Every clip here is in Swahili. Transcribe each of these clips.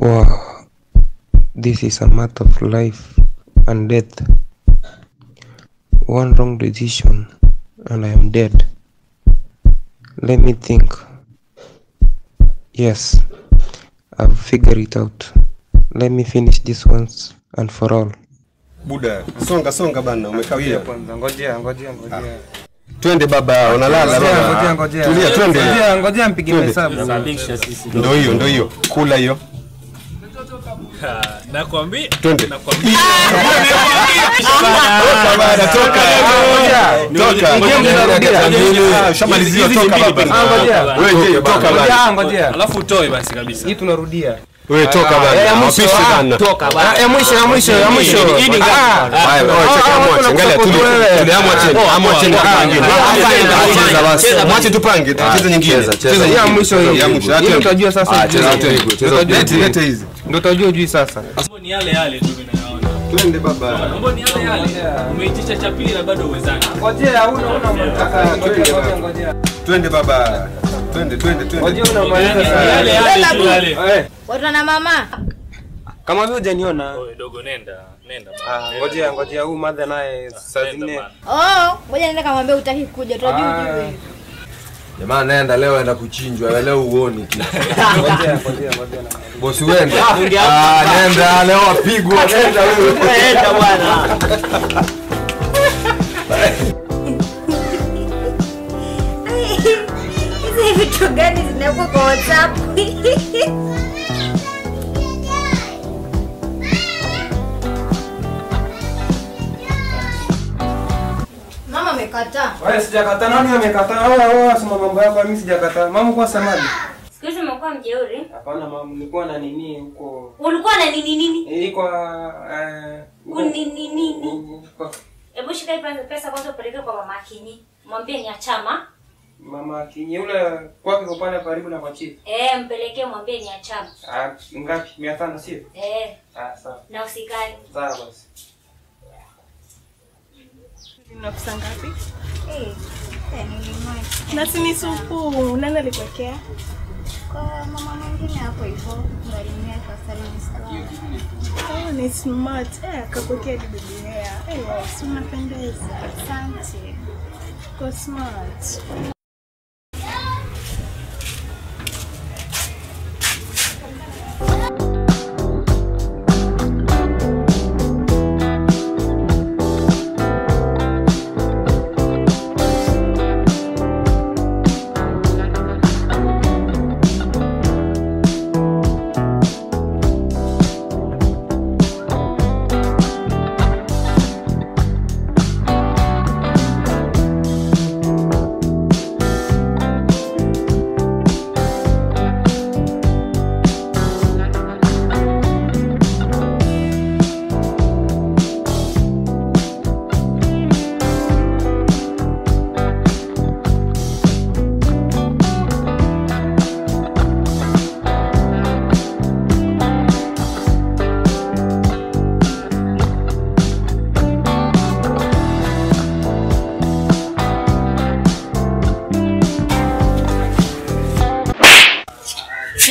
Wow, this is a matter of life and death. One wrong decision and I am dead. Let me think. Yes, I've figured it out. Let me finish this once and for all. Buda, songa songa bana, umekawia. Kwanza ngojea, ngojea, ngojea. Twende baba, unalala baba. ngojea, ngojea. Tulia, twende. Ngojea, ngojea mpige hesabu. Ndio hiyo, ndio hiyo. Kula hiyo. Nakwambia. Ah. Ah. Alafu utoe basi kabisa. Hii tunarudia. Wewe toka Ah, ya mwisho, ah. bana. Toka bana. Ya mwisho, ya mwisho, ya mwisho. Hii ni- hii Ah, Haya, wewe ah, cheka ah, mwache. watu Angalia wanakusupport tulia. amwache. Amwache poa, tupange. Ah, Cheza, cheza, cheza, basi. Mwache tupange. Cheza nyingine. cheza, cheza. Cheza ya mwisho hii. Ya mwisho. Hata- utajua sasa. Ah, cheza ujue. table, cheza Lete, lete hizi. Ndio utajua ujui sasa. Mambo ni yale yale tu ninayoona. Twende baba. Mambo ni yale yale. Umeitisha cha pili na bado uwezani. Ngojea, una una mtaka. Ngojea, ngojea, ngojea. Twende baba. Twende, twende, twende. Ngojea unamaliza Yale sasa. yale tu yale. Eh, Watu na mama. Kama vile hujaniona. Oi dogo nenda. Nenda Ah, ngojea, ngojea huyu madha naye saa zingine. Oh, ngoja nenda kamwambia utaki kuja. Tunajua Ah. ujue. Jamaa naenda leo aenda kuchinjwa, leo uoni. Bosi wende Ah, nenda leo apigwa, nenda wewe. Nenda bwana. Hizi vitu gani zinakuwa kwa WhatsApp? amekataa. Wewe sijakataa, nani amekataa? Wewe wewe sema mambo yako, mimi sijakataa. Mama kwa samadi. Siku hizi umekuwa mjeuri. Hapana mama, nilikuwa na nini huko Ulikuwa na nini nini? Eh, kwa eh Unini nini? nini, Hebu shika hii pesa kwanza upeleke kwa mama Kinyi. Mwambie ni achama. mama kinyi yule kwake kwa pale karibu na kwa chief. Eh, mpelekee mwambie ni achama. Ah, ngapi? 500 sio? Eh, Ah, sawa. na usikae. Sawa basi. Nakusa ngapi? Eh, eh, Na si supu. Nani alikuwekea? kwa mama mwingine hapo hivyo. Alinunua kwa salama. Oh, ni smart. Eh, akakuwekea biblia. Eh, si unapendeza. Asante. Kwa smart.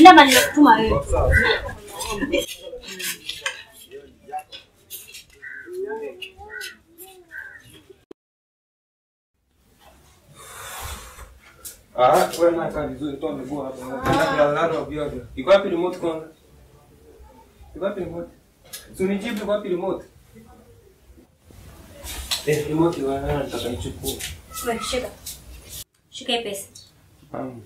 Nenda bali nakutuma wewe. Ah, wewe na kaa vizuri toa miguu hapo. Nenda kulala ovyo. Iko wapi remote kwanza? Iko wapi remote? Si unijibu iko wapi remote? Eh, remote wewe nataka nichukue. Wewe shika. Shika hii pesa. Um,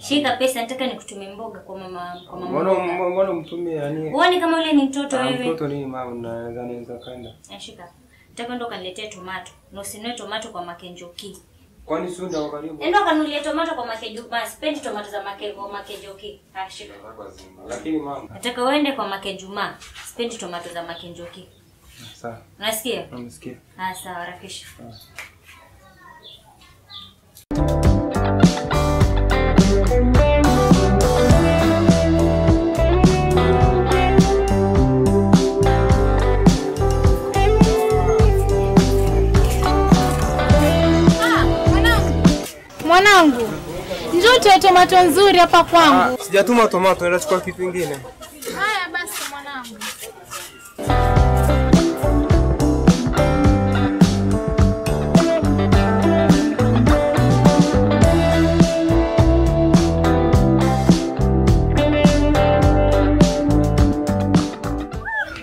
Shika pesa nataka nikutumie mboga kwa mama kwa mama. Mbona mbona mtumie yani? Uone kama yule ni mtoto Ah, wewe. Mtoto nini mama unaweza naweza kaenda. Eh, Shika. Nataka ndo kaniletee tomato. Na usinue tomato kwa Makenjoki. Kwani si ndio karibu? Endo kanunulie tomato kwa Makenjuma. Sipendi tomato za Make kwa Makenjoki. Ah, shika. Lakini mama, Nataka uende kwa Makenjuma. Sipendi tomato za Makenjoki. sawa. Unasikia? Unasikia. Ah, sawa, rafiki. Mwanangu, njoo ya tomato nzuri hapa kwangu. Sijatuma tomato, nachukua kitu kingine. Haya mwanangu.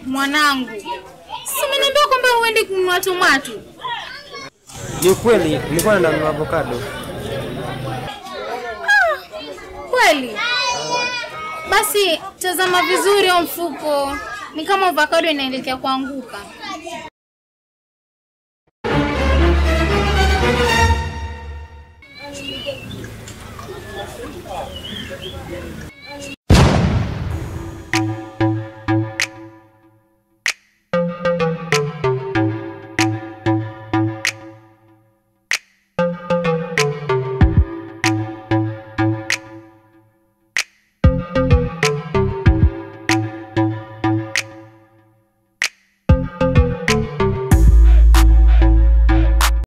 Mwanangu, si umeniambia kwamba huendi kununua tomato? Ni kweli nilikuwa nanunua avocado kweli? Basi tazama vizuri huo mfuko, ni kama avocado inaelekea kuanguka.